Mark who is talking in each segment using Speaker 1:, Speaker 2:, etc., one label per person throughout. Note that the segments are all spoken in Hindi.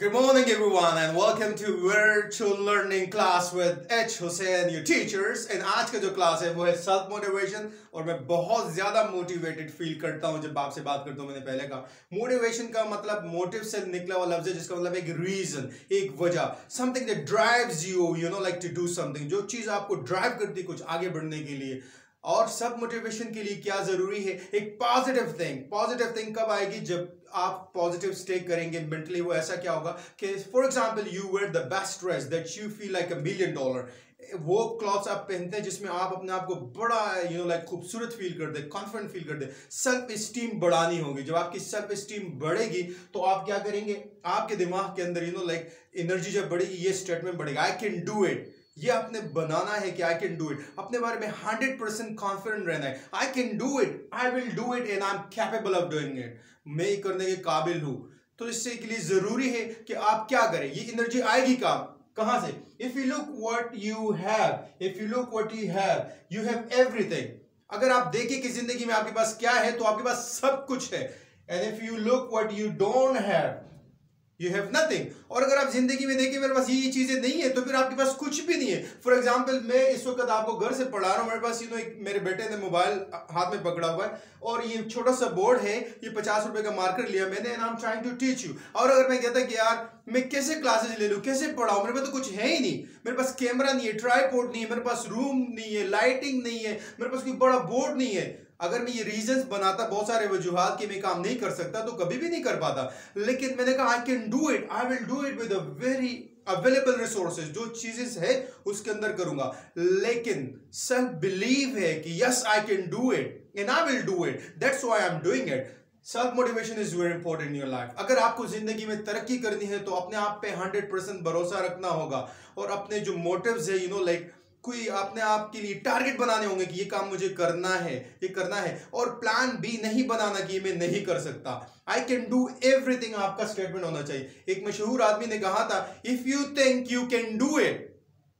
Speaker 1: Good morning, everyone, and welcome to virtual learning class with H. Hussain, your teachers. And आज का जो क्लास है वो है सेल्फ मोटिवेशन और मैं बहुत ज़्यादा मोटिवेटेड फील करता हूँ जब आपसे बात करता हूँ मैंने पहले कहा मोटिवेशन का मतलब मोटिव से निकला हुआ लफ्ज है जिसका मतलब एक रीजन एक वजह something that drives you you know like to do something जो चीज़ आपको ड्राइव करती कुछ आगे बढ़ने के लिए और सब मोटिवेशन के लिए क्या ज़रूरी है? एक पॉजिटिव थिंग पॉजिटिव थिंग कब आएगी? जब आप पॉजिटिव स्टे करेंगे मेंटली वो ऐसा क्या होगा कि for example you wear the best dress that you feel like a million dollar वो क्लॉथ्स आप पहनते हैं जिसमें आप अपने आप को बड़ा यू नो लाइक खूबसूरत फील कर दे कॉन्फिडेंट फील कर दे. सेल्फ स्टीम बढ़ानी होगी. जब आपकी सेल्फ स्टीम बढ़ेगी तो आप क्या करेंगे? आपके दिमाग के अंदर यू नो लाइक एनर्जी जब बढ़ेगी, ये स्टेटमेंट बढ़ेगा. आई कैन डू इट ये आपने बनाना है कि आई कैन डू इट अपने बारे में हंड्रेड परसेंट कॉन्फिडेंट रहना है. I can do it I will do it and I am capable of doing it मैं करने के काबिल हूँ. तो इससे के लिए ज़रूरी है कि आप क्या करें? ये एनर्जी आएगी का कहाँ से? If you look what you have if you look what you have you have everything अगर आप देखें कि ज़िंदगी में आपके पास क्या है तो आपके पास सब कुछ है. And if you look what you don't have you have nothing और अगर आप ज़िंदगी में देखिए मेरे पास ये चीज़ें नहीं है तो फिर आपके पास कुछ भी नहीं है। फॉर एग्ज़ाम्पल मैं इस वक्त आपको घर से पढ़ा रहा हूँ। मेरे पास यू नो एक मेरे बेटे ने मोबाइल हाथ में पकड़ा हुआ है। और ये छोटा सा बोर्ड है। ये पचास रुपए का मार्कर लिया मैंने and I am trying to teach you और अगर मैं कहता कि यार, मैं कैसे क्लासेस ले लूँ, कैसे पढ़ाऊँ, मेरे पास तो कुछ है ही नहीं। मेरे पास कैमरा नहीं है ट्राईपोर्ट नहीं है, मेरे पास रूम नहीं है लाइटिंग नहीं है, मेरे पास कोई बड़ा बोर्ड नहीं है। अगर मैं ये रीजंस बनाता बहुत सारे वजूहत कि मैं काम नहीं कर सकता तो कभी भी नहीं कर पाता। लेकिन मैंने कहा I can do it I will do it with a very available resources जो चीज़ें है, उसके अंदर करूँगा. लेकिन सेल्फ बिलीव है कि yes I can do it and I will do it that's why I am doing it self motivation is very important in your life अगर आपको ज़िंदगी में तरक्की करनी है तो अपने आप पे हंड्रेड परसेंट भरोसा रखना होगा। और अपने जो मोटिव्स है यू नो लाइक कोई अपने आप के लिए टारगेट बनाने होंगे कि ये काम मुझे करना है, ये करना है, और प्लान बी नहीं बनाना कि मैं नहीं कर सकता। आई कैन डू एवरीथिंग आपका स्टेटमेंट होना चाहिए। एक मशहूर आदमी ने कहा था if you think you can do it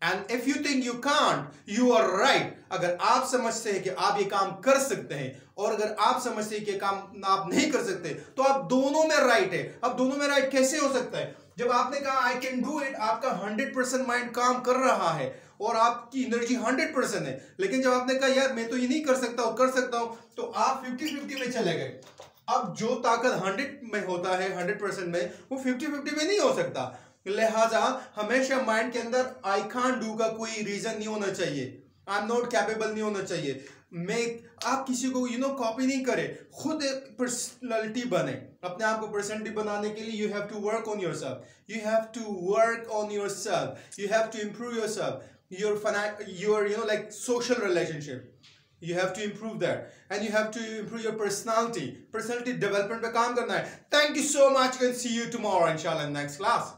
Speaker 1: and if you think you can't you are right अगर आप समझते हैं कि आप ये काम कर सकते हैं, और अगर आप समझते हैं कि काम आप नहीं कर सकते तो आप दोनों में राइट है। अब दोनों में राइट कैसे हो सकता है? जब आपने कहा आई कैन डू इट आपका हंड्रेड परसेंट माइंड काम कर रहा है। और आपकी एनर्जी हंड्रेड परसेंट है। लेकिन जब आपने कहा, यार, मैं तो ये नहीं कर सकता हूँ, कर सकता हूँ तो आप फिफ्टी फिफ्टी में चले गए। अब जो ताकत हंड्रेड में होता है हंड्रेड परसेंट में, वो फिफ्टी फिफ्टी में नहीं हो सकता। लिहाजा हमेशा माइंड के अंदर आई खान डू का कोई रीजन नहीं होना चाहिए। आई एम नॉट कैपेबल नहीं होना चाहिए। मैं, आप किसी को यू नो कॉपी नहीं करें। खुद एक पर्सनैलिटी बने। अपने आप को पर्सनैलिटी बनाने के लिए you have to work on yourself you have to work on yourself you have to improve yourself your your you know like social relationship. You have to improve that and you have to improve your personality. Personality development pe kaam karna thank you so much. And see you tomorrow inshallah in next class